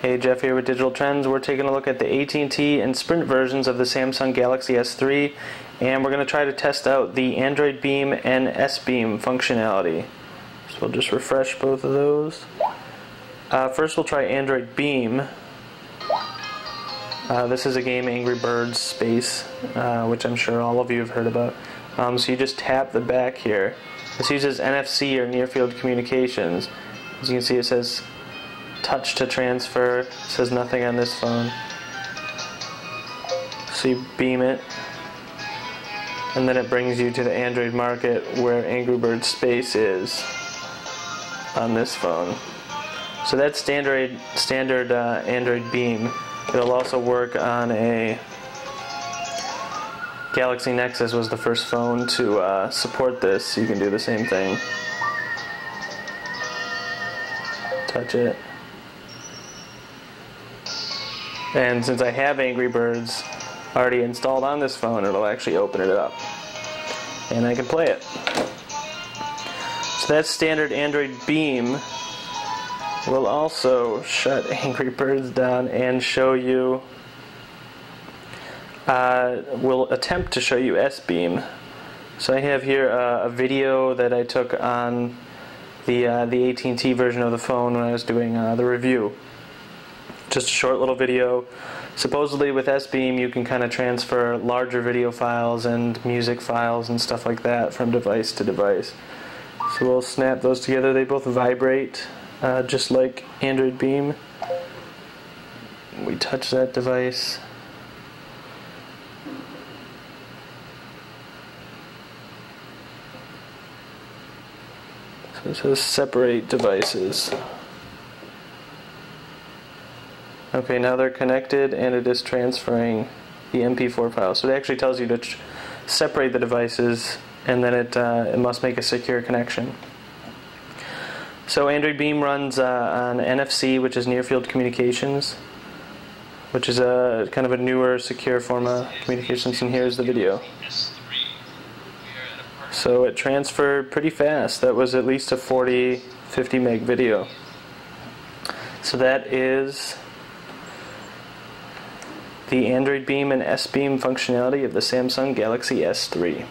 Hey, Jeff here with Digital Trends. We're taking a look at the AT&T and Sprint versions of the Samsung Galaxy S3, and we're going to try to test out the Android Beam and S Beam functionality. So we'll just refresh both of those. Uh, first, we'll try Android Beam. Uh, this is a game, Angry Birds Space, uh, which I'm sure all of you have heard about. Um, so you just tap the back here. This uses NFC or near field communications. As you can see, it says touch to transfer. It says nothing on this phone. So you beam it, and then it brings you to the Android market where Angry Bird Space is on this phone. So that's standard standard uh, Android Beam. It'll also work on a Galaxy Nexus was the first phone to uh, support this. You can do the same thing. Touch it. And since I have Angry Birds already installed on this phone, it'll actually open it up. And I can play it. So that's standard Android Beam. We'll also shut Angry Birds down and show you, uh, we'll attempt to show you S-Beam. So I have here uh, a video that I took on the, uh, the AT&T version of the phone when I was doing uh, the review just a short little video. Supposedly with S-Beam you can kind of transfer larger video files and music files and stuff like that from device to device. So we'll snap those together. They both vibrate uh, just like Android Beam. We touch that device. So it says separate devices. Okay, now they're connected and it is transferring the MP4 file. So it actually tells you to separate the devices and then it, uh, it must make a secure connection. So Android Beam runs uh, on NFC, which is Near Field Communications, which is a kind of a newer, secure form of communications. And here's the video. So it transferred pretty fast. That was at least a 40, 50 meg video. So that is the Android Beam and S Beam functionality of the Samsung Galaxy S3.